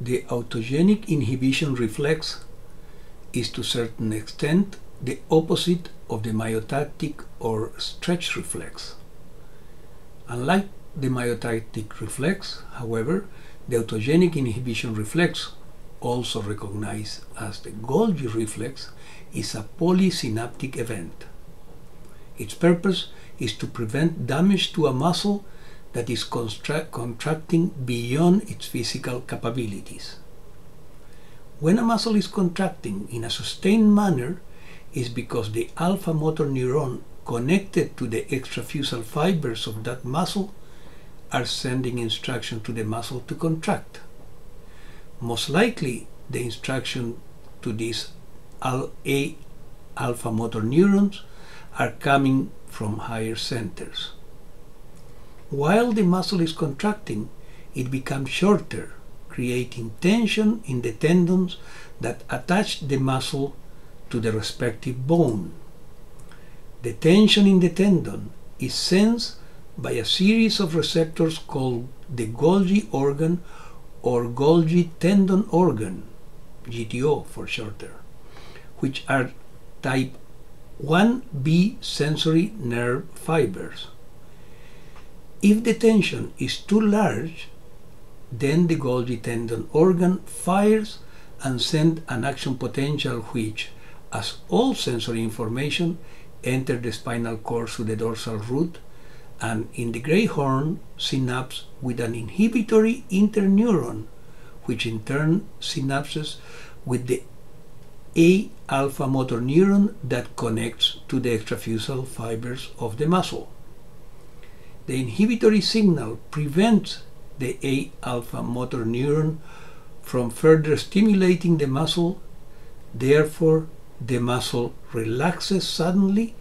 The autogenic inhibition reflex is to a certain extent the opposite of the myotatic or stretch reflex. Unlike the myotatic reflex, however, the autogenic inhibition reflex, also recognized as the Golgi reflex, is a polysynaptic event. Its purpose is to prevent damage to a muscle that is contracting beyond its physical capabilities. When a muscle is contracting in a sustained manner, is because the alpha motor neuron connected to the extrafusal fibers of that muscle are sending instruction to the muscle to contract. Most likely, the instruction to these A alpha motor neurons are coming from higher centers. While the muscle is contracting, it becomes shorter, creating tension in the tendons that attach the muscle to the respective bone. The tension in the tendon is sensed by a series of receptors called the Golgi organ or Golgi tendon organ, GTO for shorter, which are type 1B sensory nerve fibers. If the tension is too large, then the Golgi tendon organ fires and sends an action potential which, as all sensory information, enter the spinal cord through the dorsal root and in the gray horn synapse with an inhibitory interneuron, which in turn synapses with the A alpha motor neuron that connects to the extrafusal fibers of the muscle. The inhibitory signal prevents the A alpha motor neuron from further stimulating the muscle, therefore, the muscle relaxes suddenly,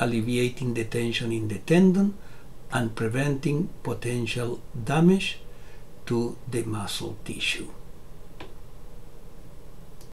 alleviating the tension in the tendon and preventing potential damage to the muscle tissue.